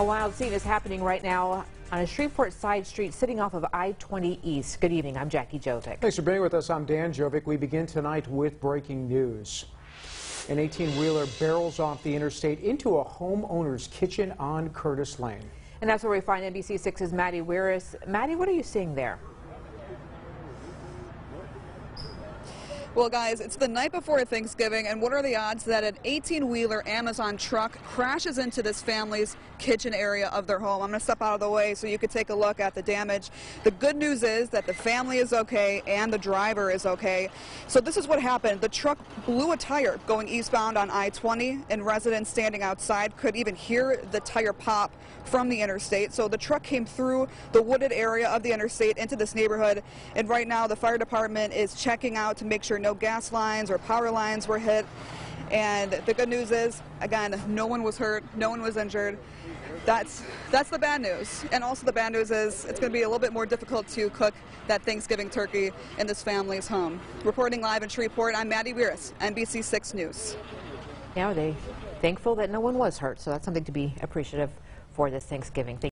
A wild scene is happening right now on a Shreveport side street sitting off of I-20 East. Good evening, I'm Jackie Jovic. Thanks for being with us. I'm Dan Jovic. We begin tonight with breaking news. An 18-wheeler barrels off the interstate into a homeowner's kitchen on Curtis Lane. And that's where we find NBC6's Maddie Weiris. Maddie, what are you seeing there? Well, guys, it's the night before Thanksgiving, and what are the odds that an 18-wheeler Amazon truck crashes into this family's kitchen area of their home? I'm going to step out of the way so you could take a look at the damage. The good news is that the family is okay and the driver is okay. So this is what happened. The truck blew a tire going eastbound on I-20, and residents standing outside could even hear the tire pop from the interstate. So the truck came through the wooded area of the interstate into this neighborhood, and right now the fire department is checking out to make sure no gas lines or power lines were hit. And the good news is, again, no one was hurt, no one was injured. That's that's the bad news. And also the bad news is it's going to be a little bit more difficult to cook that Thanksgiving turkey in this family's home. Reporting live in Shreveport, I'm Maddie Weiris, NBC6 News. Now they thankful that no one was hurt, so that's something to be appreciative for this Thanksgiving. Thank